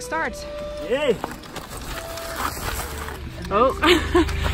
Starts. Yay! Oh.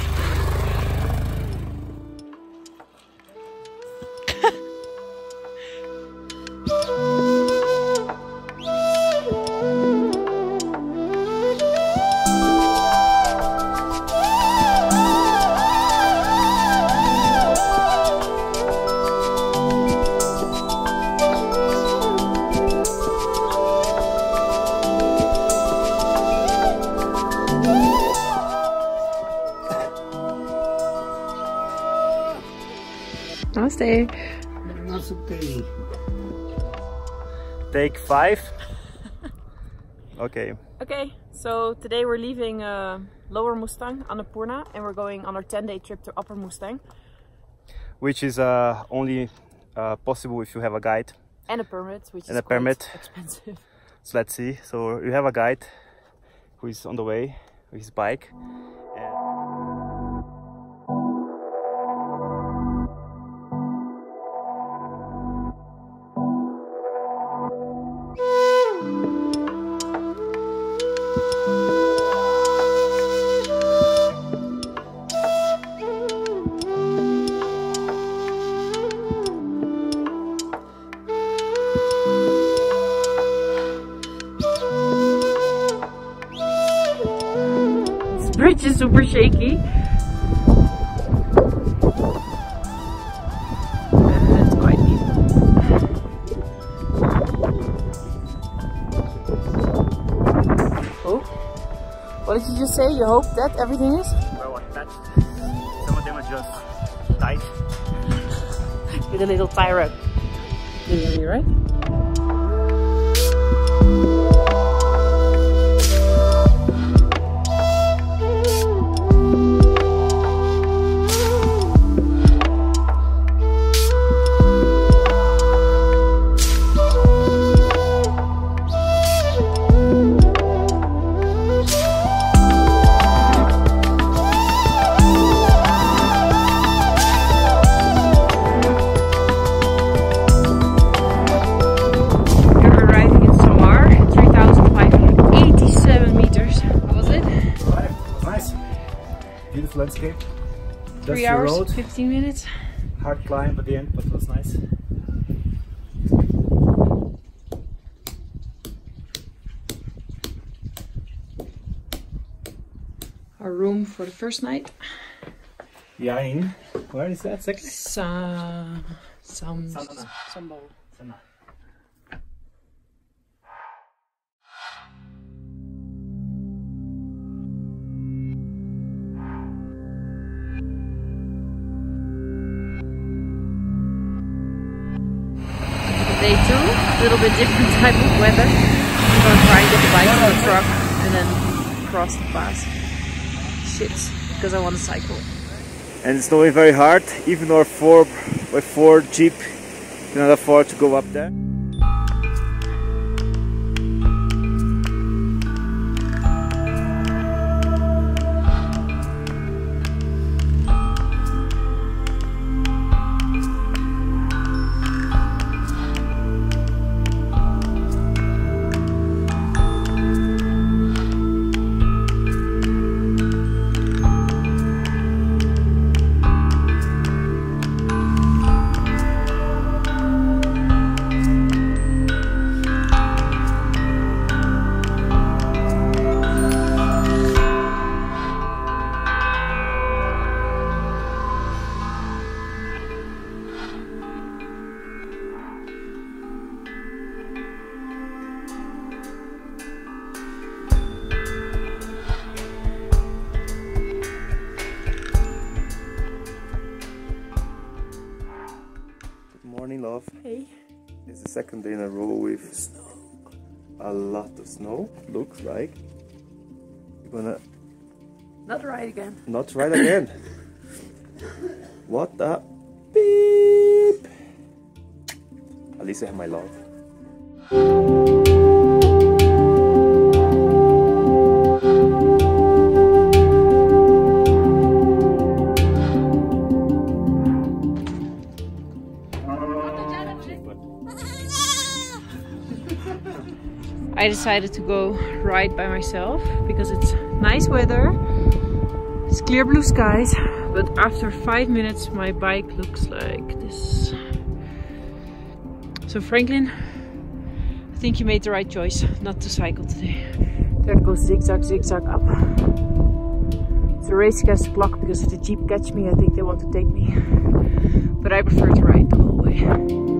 Take five. okay. Okay, so today we're leaving uh, Lower Mustang, Annapurna, and we're going on our 10-day trip to Upper Mustang. Which is uh, only uh, possible if you have a guide. And a permit, which and is a permit. expensive. So let's see. So you have a guide who is on the way with his bike. Shaky. It's quite neat. Oh, what did you just say? You hope that everything is? Well attached. Some of them are just tight. With a little tie wrap. Usually, right? Beautiful landscape. Three hours, road. 15 minutes. Hard climb at the end, but it was nice. Our room for the first night. Yeah, in. Where is that exactly? Sa some Samana. Little bit different type of weather. I'm gonna try and get the bike on the truck and then cross the pass. Shit, because I want to cycle. And it's snowing very hard. Even our 4 by 4 Jeep cannot afford to go up there. Day in a row with snow. A lot of snow, looks like. You're gonna Not right again. not ride again. what the beep? At least I have my love. I decided to go ride by myself because it's nice weather. It's clear blue skies, but after five minutes my bike looks like this. So Franklin, I think you made the right choice not to cycle today. There it goes zigzag, zigzag up. A race the clock because if the jeep catch me, I think they want to take me. But I prefer to ride the whole way.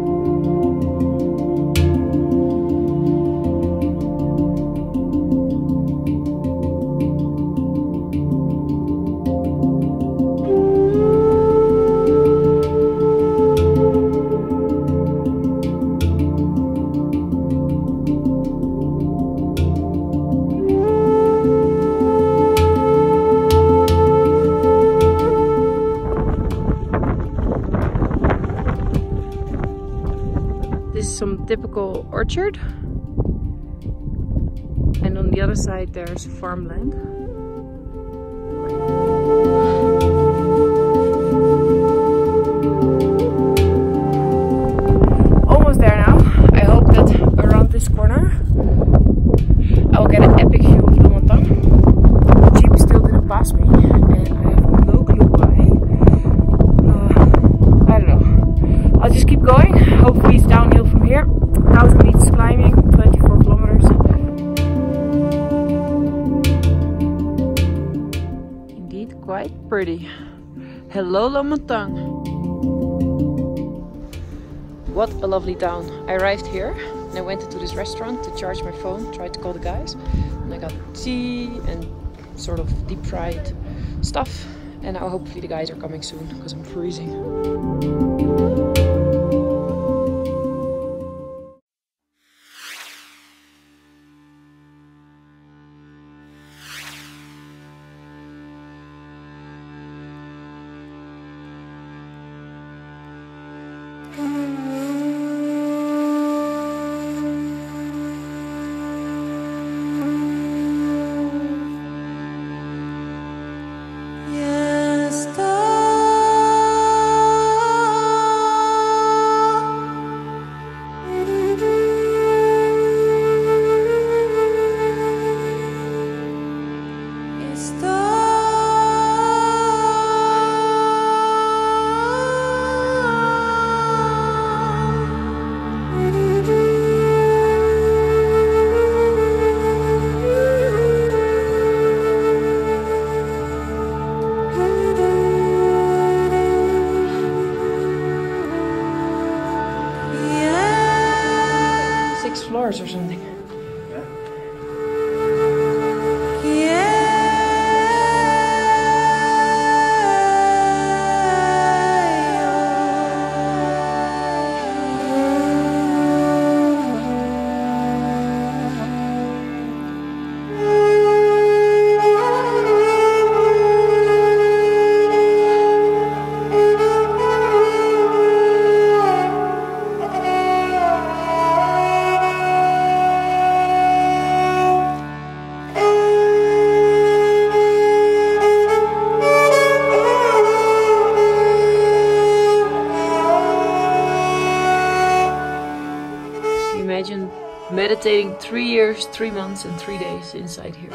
Some typical orchard. And on the other side there's farmland. Pretty. Hello, Lo Manthang. What a lovely town. I arrived here and I went into this restaurant to charge my phone, tried to call the guys, and I got tea and sort of deep fried stuff. And now hopefully the guys are coming soon because I'm freezing. Imagine meditating three years, three months, and three days inside here?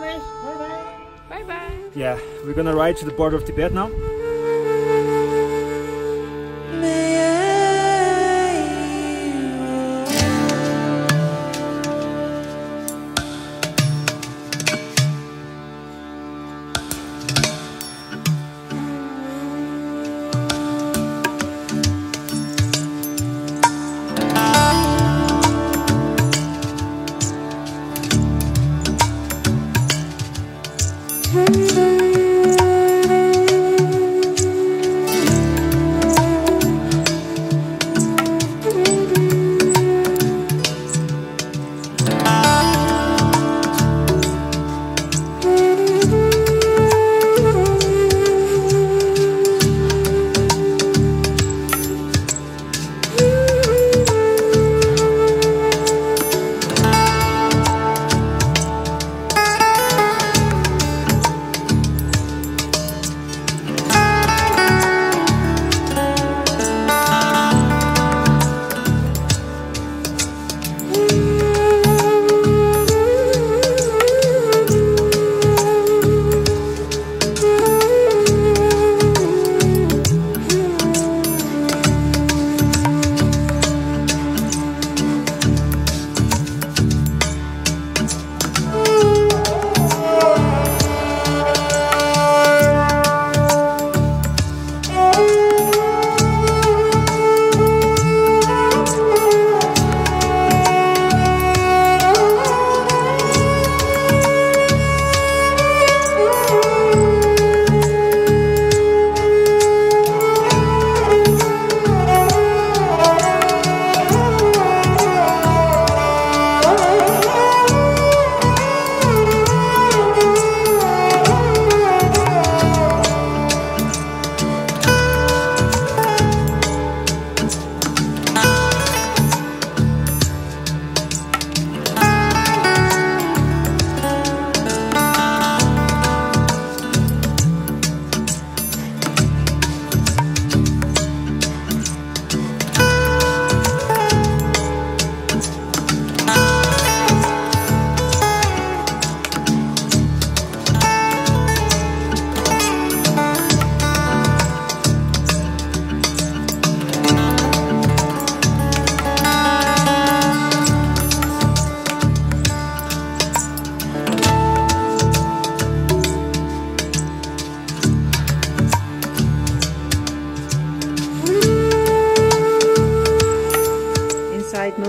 Bye bye. Yeah, we're gonna ride to the border of Tibet now. Mm-hmm.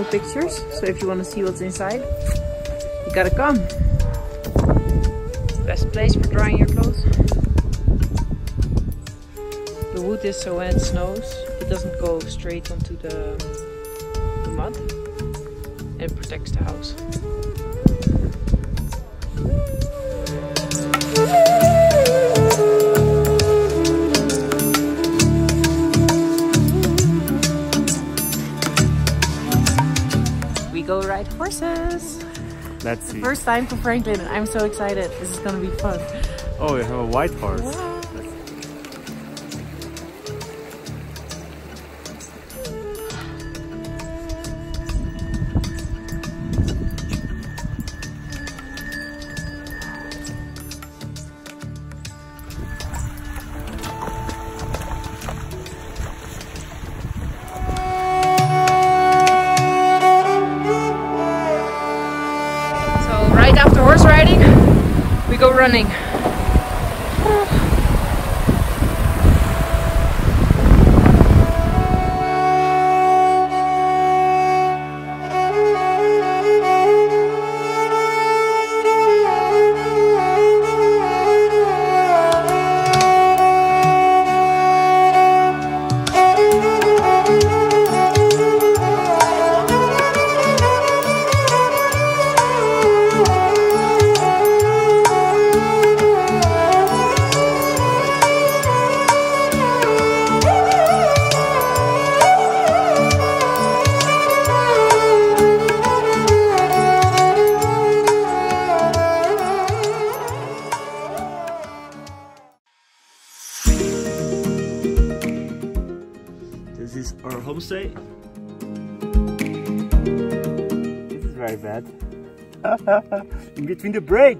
No pictures. So if you want to see what's inside, you gotta come. Best place for drying your clothes. The wood is so when it snows, it doesn't go straight onto the, the mud. It protects the house. Horses. Let's see. First time for Franklin and I'm so excited. This is gonna be fun. Oh, you have a white horse. So running. In between the break.